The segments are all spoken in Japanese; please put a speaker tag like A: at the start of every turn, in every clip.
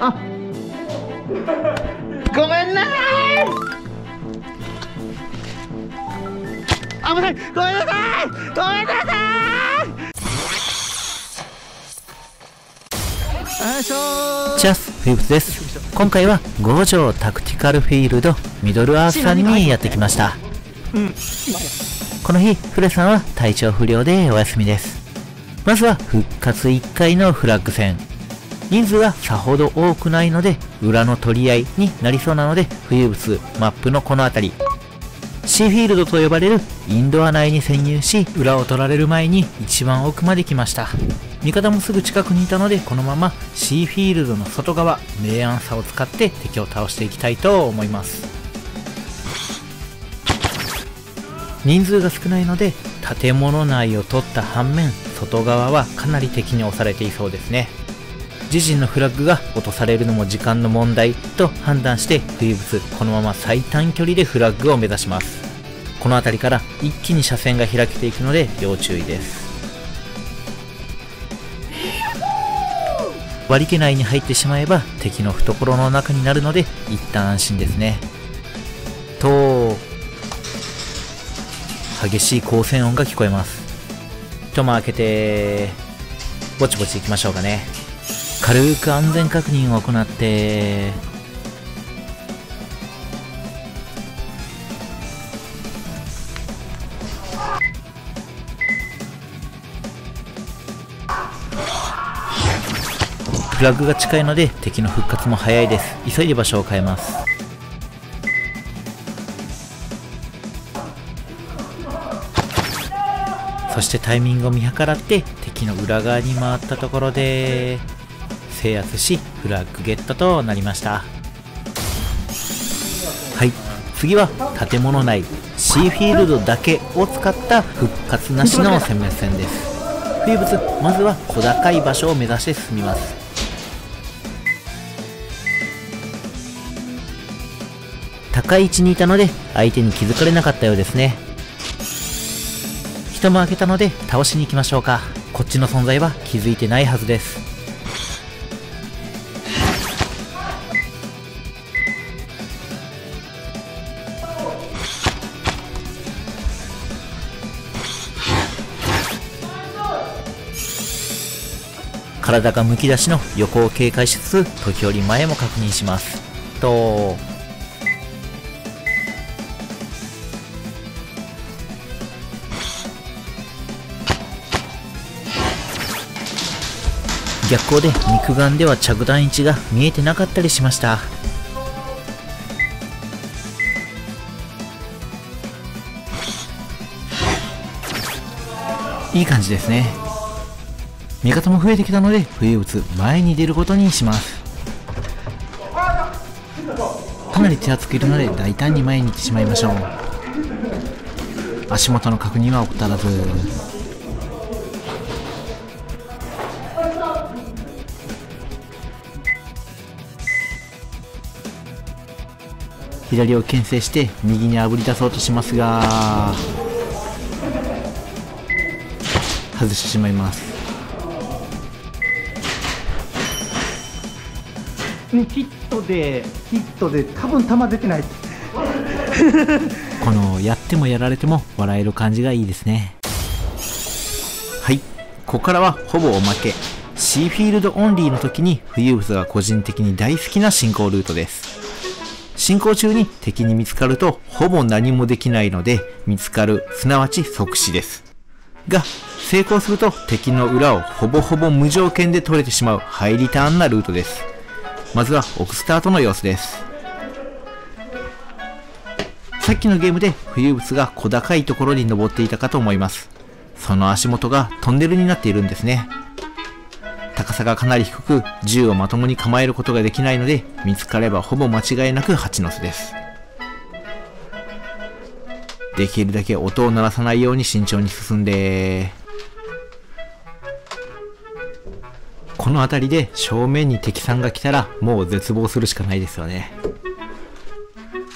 A: あ。ごめんなさい。危ない。ごめんなさい。ごめんなさい。
B: チャスフィブスです。今回は五条タクティカルフィールドミドルアースさんにやってきました。この日フレさんは体調不良でお休みです。まずは復活1回のフラッグ戦人数がさほど多くないので裏の取り合いになりそうなので冬物マップのこの辺り。シーフィールドと呼ばれるインドア内に潜入し裏を取られる前に一番奥まで来ました。味方もすぐ近くにいたのでこのままシーフィールドの外側明暗差を使って敵を倒していきたいと思います。人数が少ないので建物内を取った反面外側はかなり敵に押されていそうですね。自陣のフラッグが落とされるのも時間の問題と判断して冬物このまま最短距離でフラッグを目指します。この辺りから一気に車線が開けていくので要注意です。割り気内に入ってしまえば敵の懐の中になるので一旦安心ですね。と激しい光線音が聞こえます。一間開けてぼちぼち行きましょうかね。軽く安全確認を行ってフラッグが近いので敵の復活も早いです。急いで場所を変えます。そしてタイミングを見計らって敵の裏側に回ったところで制圧しフラッグゲットとなりました。はい。次は建物内シーフィールドだけを使った復活なしの攻め戦です。冬物まずは小高い場所を目指して進みます。高い位置にいたので相手に気づかれなかったようですね。人も開けたので倒しに行きましょうか。こっちの存在は気づいてないはずです。体がむき出しの横を警戒しつつ時折前も確認します。と。逆光で肉眼では着弾位置が見えてなかったりしました。いい感じですね。味方も増えてきたので冬打つ前に出ることにします。かなり手厚くいるので大胆に前に行ってしまいましょう。足元の確認は怠らず。左を牽制して右にあぶり出そうとしますが外してしまいます。
A: ヒットでヒットで多分球出てない。
B: このやってもやられても笑える感じがいいですね。はい。ここからはほぼおまけ。シーフィールドオンリーの時に浮遊物が個人的に大好きな進行ルートです。進行中に敵に見つかるとほぼ何もできないので見つかるすなわち即死です。が成功すると敵の裏をほぼほぼ無条件で取れてしまうハイリターンなルートです。まずはオクスタートの様子です。さっきのゲームで浮遊物が小高いところに登っていたかと思います。その足元がトンネルになっているんですね。高さがかなり低く銃をまともに構えることができないので見つかればほぼ間違いなく蜂の巣です。できるだけ音を鳴らさないように慎重に進んで。この辺りで正面に敵さんが来たらもう絶望するしかないですよね。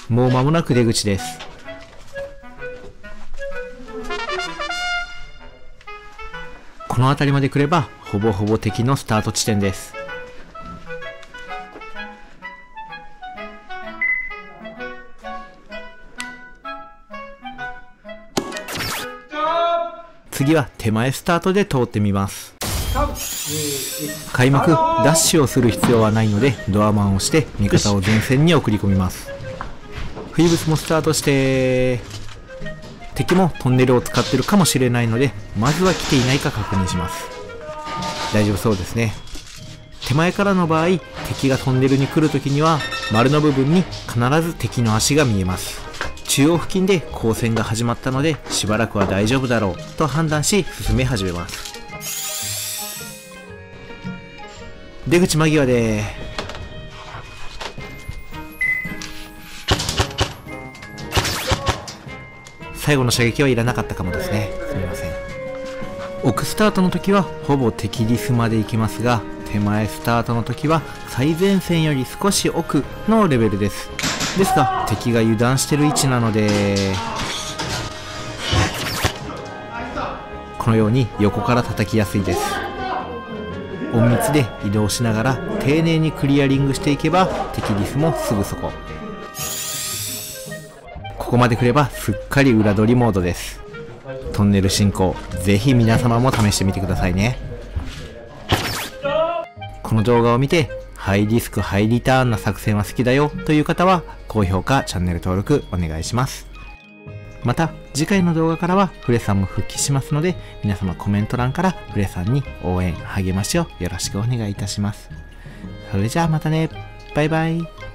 B: もう間もなく出口です。この辺りまで来ればほぼほぼ敵のスタート地点です。次は手前スタートで通ってみます。開幕ダッシュをする必要はないのでドアマンをして味方を前線に送り込みます。フィーブスもスタートして敵もトンネルを使ってるかもしれないのでまずは来ていないか確認します。大丈夫そうですね。手前からの場合敵がトンネルに来るときには丸の部分に必ず敵の足が見えます。中央付近で光線が始まったのでしばらくは大丈夫だろうと判断し進め始めます。出口間際で。最後の射撃はいらなかったかもですね。すみません。奥スタートの時はほぼ敵リスまで行きますが手前スタートの時は最前線より少し奥のレベルです。ですが敵が油断してる位置なのでこのように横から叩きやすいです。隠密で移動しながら丁寧にクリアリングしていけば敵リスもすぐそこ。ここまで来ればすっかり裏取りモードです。トンネル進行。ぜひ皆様も試してみてくださいね。この動画を見てハイリスクハイリターンな作戦は好きだよという方は高評価チャンネル登録お願いします。また次回の動画からはフレさんも復帰しますので皆様コメント欄からフレさんに応援励ましをよろしくお願いいたします。それじゃあまたね。バイバイ。